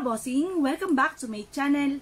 bossing! Welcome back to my channel!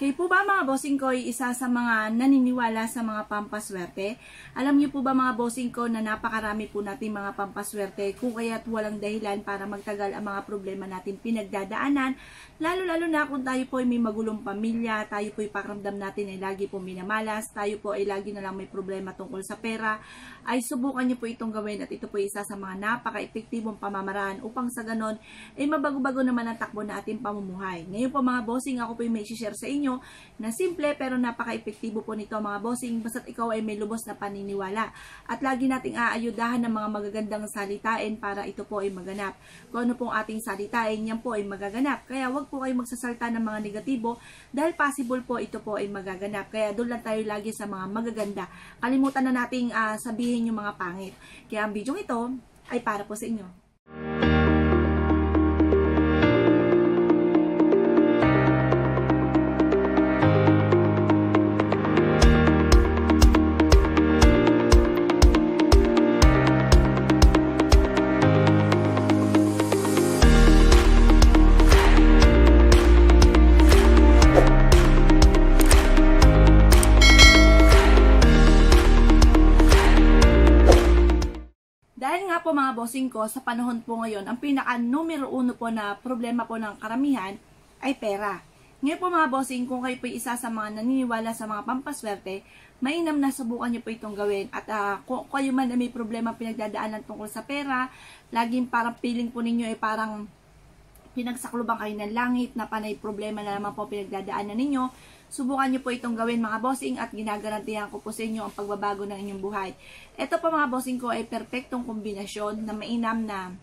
Kayo po ba mga bossing ko ay isa sa mga naniniwala sa mga pampaswerte? Alam niyo po ba mga bossing ko na napakarami po natin mga pampaswerte kung kaya't walang dahilan para magtagal ang mga problema natin pinagdadaanan lalo-lalo na kung tayo po ay may magulong pamilya, tayo po ay pakiramdam natin ay lagi po minamalas, tayo po ay lagi na lang may problema tungkol sa pera, ay subukan niyo po itong gawin at ito po ay isa sa mga napaka-epektibong pamamaraan upang sa ganon ay mabago-bago naman ang takbo na ating pamumuhay. Ngayon po mga bossing, ako po ay may share sa inyo na simple pero napaka-epektibo po nito mga bossing basta't ikaw ay may lubos na paniniwala. At lagi nating aayudahan ng mga magagandang salitain para ito po ay maganap. Kung ano pong ating salitain, yan po ay magaganap. Kaya wag po kayo magsasalta ng mga negatibo dahil possible po ito po ay magaganap. Kaya doon lang tayo lagi sa mga magaganda. Kalimutan na nating uh, sabihin yung mga pangit. Kaya ang video ito ay para po sa inyo. Bossing ko, sa panahon po ngayon, ang pinaka numero uno po na problema po ng karamihan ay pera. Ngayon po mga bossing, kung kayo po isa sa mga naniniwala sa mga pampaswerte, mainam na subukan niyo po itong gawin. At uh, kung kayo man na may problema pinagdadaanan tungkol sa pera, laging parang feeling po ninyo ay parang pinagsakluban kayo ng langit na panay problema na naman po pinagdadaanan ninyo, Subukan niyo po itong gawin mga bossing at ginagarantihan ko po sa inyo ang pagbabago ng inyong buhay. Ito po mga bossing ko ay perpektong kombinasyon na mainam na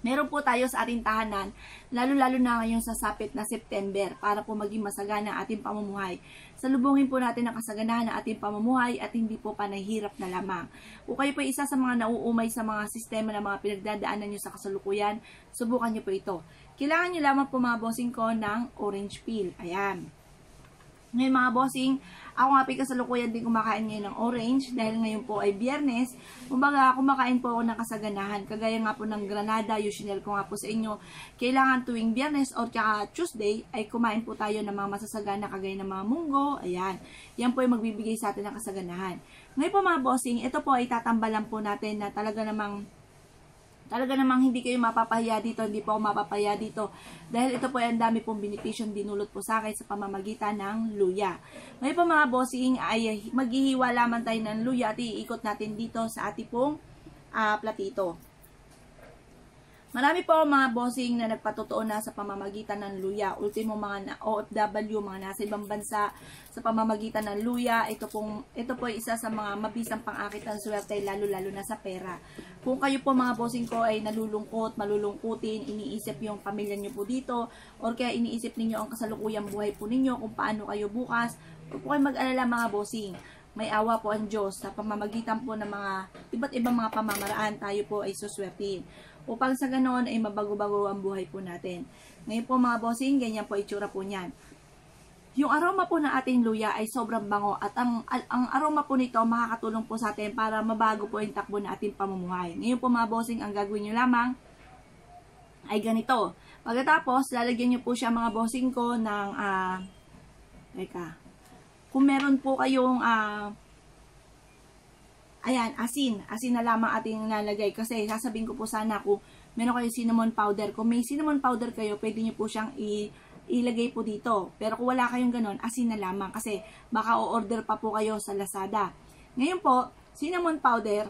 meron po tayo sa ating tahanan, lalo-lalo na ngayon sa sapit na September para po maging masagana ang ating pamumuhay. Salubungin po natin ang kasaganahan ng ating pamumuhay at hindi po panahirap na lamang. Kung kayo po isa sa mga nauumay sa mga sistema ng mga pinagdadaanan nyo sa kasalukuyan, subukan nyo po ito. Kailangan nyo lamang po mga bossing ko ng orange peel. Ayan. Ngayon mga bossing, ako nga po kasalukuyan din kumakain ngayon ng orange dahil ngayon po ay biyernes. Kumbaga, kumakain po ako ng kasaganahan. Kagaya nga po ng granada, usual ko nga po sa inyo. Kailangan tuwing biyernes o tsaka Tuesday ay kumain po tayo ng mga masasagana kagaya ng mga munggo. Ayan. Yan po ay magbibigay sa atin ng kasaganahan. Ngayon po mga bossing, ito po ay tatambalan po natin na talaga namang Talaga namang hindi kayo mapapahiya dito, hindi po ako mapapahiya dito. Dahil ito po ay ang dami pong benepisyon dinulot po sa akin sa pamamagitan ng luya. Ngayon po mga bossing ay maghihiwa lamang tayo ng luya at iikot natin dito sa ating pong uh, platito. Marami po mga bossing na nagpatotoo na sa pamamagitan ng luya. Ultimo mga na OFW, mga nasa ibang bansa sa pamamagitan ng luya. Ito, pong, ito po isa sa mga mabisang pangakit ng swerte lalo-lalo na sa pera. Kung kayo po mga bossing ko ay nalulungkot, malulungkutin, iniisip yung pamilya nyo po dito, or kaya iniisip ninyo ang kasalukuyang buhay po ninyo, kung paano kayo bukas, huwag po kayo mag-alala mga bossing may awa po ang Diyos sa pamamagitan po ng mga iba't ibang mga pamamaraan tayo po ay suswertihin upang sa ganoon ay mabago-bago ang buhay po natin. Ngayon po mga bossing, ganyan po itsura po niyan. Yung aroma po ng ating luya ay sobrang bango at ang, ang aroma po nito makakatulong po sa atin para mabago po yung takbo ng ating pamumuhay. Ngayon po mga bossing, ang gagawin nyo lamang ay ganito. Pagkatapos, lalagyan nyo po siya mga bossing ko ng, uh, teka, kung meron po kayong uh, Ayan, asin. Asin na lamang ating nalagay. Kasi sasabihin ko po sana kung meron kayo cinnamon powder. Kung may cinnamon powder kayo, pwede nyo po siyang i ilagay po dito. Pero kung wala kayong ganon, asin na lamang. Kasi baka o-order pa po kayo sa Lazada. Ngayon po, cinnamon powder,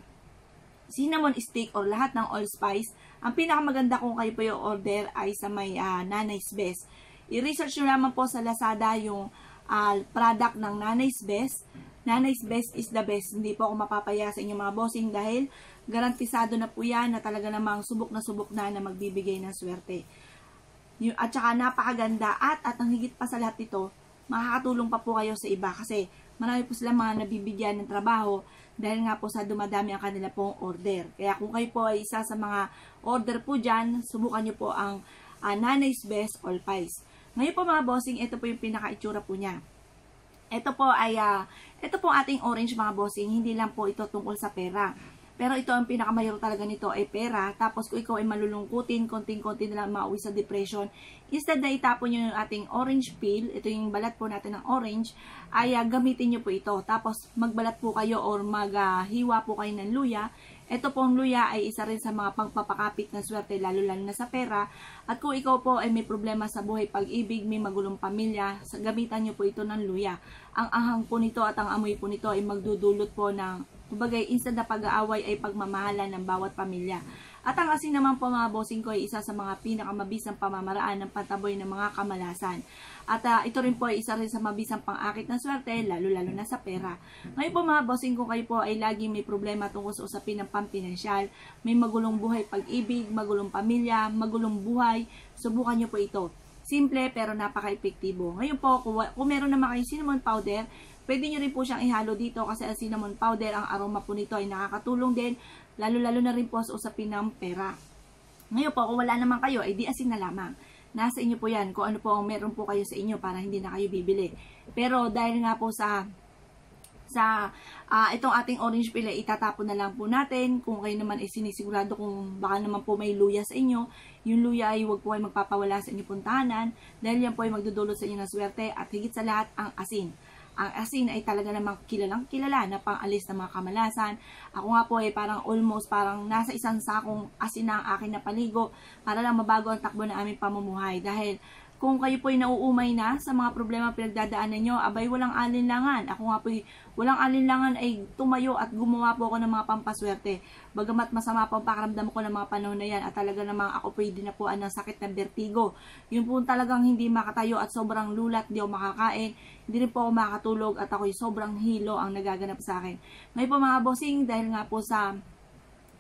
cinnamon stick or lahat ng allspice, ang pinakamaganda kung kayo po yung order ay sa may uh, Nanay's Best. I-research nyo naman po sa Lazada yung uh, product ng Nanay's Best Nanay's best is the best. Hindi po ako mapapaya sa inyong mga bossing dahil garantisado na po yan na talaga namang subok na subok na na magbibigay ng swerte. At saka napakaganda at at ang higit pa sa lahat ito, makakatulong pa po kayo sa iba kasi marami po sila mga nabibigyan ng trabaho dahil nga po sa dumadami ang kanila pong order. Kaya kung kayo po ay isa sa mga order po dyan, subukan nyo po ang uh, Nanay's Best All Pies. Ngayon po mga bossing, ito po yung pinaka-itsura po niya. Ito po ay, uh, ito po ating orange mga bossing, hindi lang po ito tungkol sa pera. Pero ito ang pinakamayor talaga nito ay pera. Tapos kung ikaw ay malulungkutin, konting-konti na lang mauwi sa depression, instead na itapon nyo yung ating orange peel, ito yung balat po natin ng orange, ay uh, gamitin nyo po ito. Tapos magbalat po kayo or maghiwa uh, po kayo ng luya. Ito pong luya ay isa rin sa mga pagpapakapit ng swerte lalo-lalo na sa pera. At kung ikaw po ay may problema sa buhay pag-ibig, may magulong pamilya, gamitan nyo po ito ng luya. Ang ahang po nito at ang amoy po nito ay magdudulot po ng, kumbaga, instant na pag-aaway ay pagmamahala ng bawat pamilya. At ang asin naman po mga bossing ko ay isa sa mga pinakamabisang pamamaraan ng pataboy ng mga kamalasan. At uh, ito rin po ay isa rin sa mabisang pang-akit ng swerte, lalo-lalo na sa pera. Ngayon po mga bossing ko kayo po ay laging may problema tungkol sa usapin ng pampinansyal, may magulong buhay pag-ibig, magulong pamilya, magulong buhay, subukan nyo po ito. Simple pero napaka-epektibo. Ngayon po, kung, kung meron naman kayo cinnamon powder, pwede nyo rin po siyang ihalo dito kasi ang cinnamon powder, ang aroma po nito ay nakakatulong din lalo-lalo na rin po sa usapin ng pera. Ngayon po, kung wala naman kayo, ay di asin na lamang. Nasa inyo po yan kung ano po ang meron po kayo sa inyo para hindi na kayo bibili. Pero dahil nga po sa sa uh, itong ating orange peel itatapon na lang po natin. Kung kayo naman ay sinisigurado kung baka naman po may luya sa inyo, yung luya ay huwag po ay magpapawala sa inyong puntahanan dahil yan po ay magdudulot sa inyo ng swerte at higit sa lahat ang asin. Ang asin ay talaga namang kilalang kilala na pangalis ng mga kamalasan. Ako nga po ay parang almost parang nasa isang sakong asin na ang akin na paligo para lang mabago ang takbo ng aming pamumuhay. Dahil kung kayo po ay nauumay na sa mga problema pinagdadaanan nyo, abay walang alinlangan. Ako nga po ay walang alinlangan ay tumayo at gumawa po ako ng mga pampaswerte. Bagamat masama po pakaramdam ko ng mga panahon na yan at talaga namang ako po ay dinapuan ng sakit ng vertigo. Yun po talagang hindi makatayo at sobrang lulat, di ako makakain. Hindi rin po ako makatulog at ako'y sobrang hilo ang nagaganap sa akin. Ngayon po mga bossing, dahil nga po sa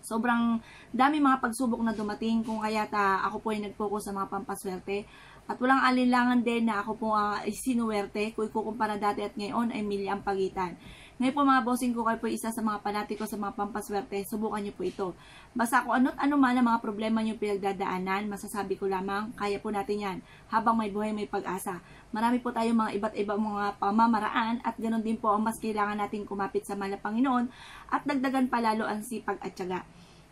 sobrang dami mga pagsubok na dumating kung kaya ta ako po ay nag-focus sa mga pampaswerte at walang alinlangan din na ako po uh, sinuwerte kung ikukumpara dati at ngayon ay milya ang pagitan. Ngayon po mga bossing ko kayo po isa sa mga panatiko sa mga pampaswerte, subukan niyo po ito. Basta kung ano't ano man ang mga problema niyo pinagdadaanan, masasabi ko lamang, kaya po natin yan. Habang may buhay, may pag-asa. Marami po tayong mga iba't ibang mga pamamaraan at ganoon din po ang mas kailangan natin kumapit sa mahal Panginoon at dagdagan palalo ang sipag at tiyaga.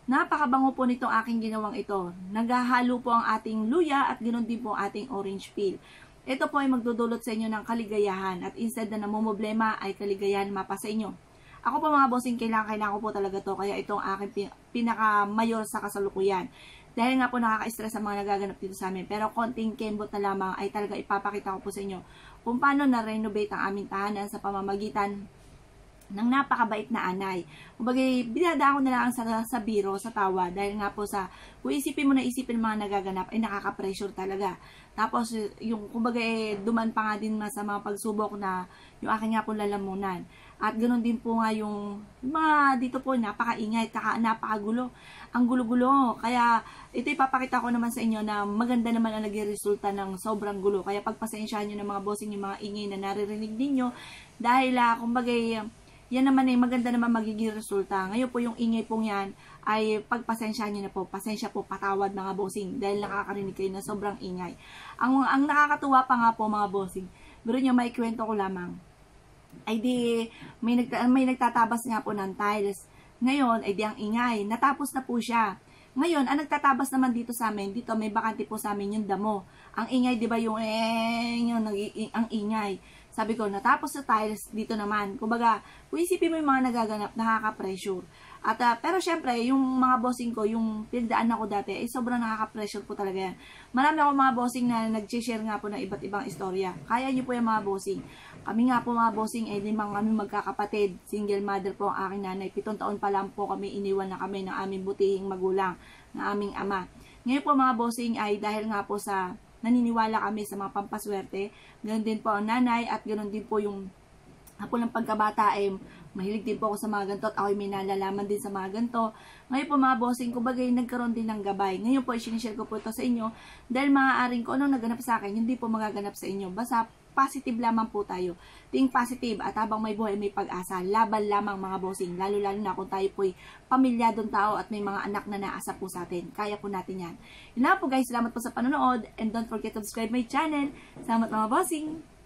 Napakabango po nitong aking ginawang ito. Naghahalo po ang ating luya at ganoon din po ang ating orange peel. Ito po ay magdudulot sa inyo ng kaligayahan at instead na namumblema ay kaligayahan mapa sa inyo. Ako po mga bossing, kailangan, kailangan ko po talaga to kaya itong aking pinaka-mayor sa kasalukuyan. Dahil nga po nakaka-stress ang mga nagaganap dito sa amin. Pero konting kembot na lamang ay talaga ipapakita ko po sa inyo kung paano na-renovate ang aming tahanan sa pamamagitan ng napakabait na anay. Kumbaga, binadaan ko na lang sa, sa biro, sa tawa, dahil nga po sa, kung isipin mo na isipin mga nagaganap, ay nakaka-pressure talaga. Tapos, yung, kumbaga, eh, duman pa nga din sa mga pagsubok na yung aking nga po lalamunan. At ganoon din po nga yung, yung mga dito po, napakaingay, kaka, napakagulo. Ang gulo-gulo. Kaya, ito ipapakita ko naman sa inyo na maganda naman ang naging resulta ng sobrang gulo. Kaya pagpasensyahan nyo ng mga bossing yung mga ingay na naririnig ninyo. Dahil, uh, kumbaga, yan naman ay eh, maganda naman magiging resulta. Ngayon po yung ingay pong yan ay pagpasensya nyo na po. Pasensya po, patawad mga bossing dahil nakakarinig kayo na sobrang ingay. Ang, ang nakakatuwa pa nga po mga bossing, pero nyo may kwento ko lamang. Ay di, may, nagta, may nagtatabas nga po ng tiles. Ngayon, ay di ang ingay. Natapos na po siya. Ngayon, ang nagtatabas naman dito sa amin, dito may bakante po sa amin yung damo. Ang ingay, di ba yung eh, yung, ang ingay. Sabi ko, natapos sa tiles, dito naman. Kumbaga, kung isipin mo yung mga nagaganap, nakaka-pressure. At, uh, pero syempre, yung mga bossing ko, yung pinagdaan ako dati, ay eh, sobrang nakaka-pressure po talaga yan. Marami ako mga bossing na nag-share nga po ng iba't ibang istorya. Kaya nyo po yung mga bossing. Kami nga po mga bossing, eh, limang kami magkakapatid. Single mother po ang aking nanay. Pitong taon pa lang po kami, iniwan na kami ng aming butihing magulang, ng aming ama. Ngayon po mga bossing ay dahil nga po sa naniniwala kami sa mga pampaswerte. Ganon din po ang nanay at ganon din po yung ako ng pagkabata ay eh, mahilig din po ako sa mga ganito at ako may nalalaman din sa mga ganito. Ngayon po mga bossing, kumbaga nagkaroon din ng gabay. Ngayon po, sinishare ko po ito sa inyo dahil maaaring ko anong naganap sa akin, hindi po magaganap sa inyo. Basta positive lamang po tayo. Think positive at habang may buhay may pag-asa. Laban lamang mga bossing. Lalo-lalo na kung tayo po'y pamilyadong tao at may mga anak na naasa po sa atin. Kaya po natin yan. Yun po guys. Salamat po sa panonood. And don't forget to subscribe my channel. Salamat mga bossing.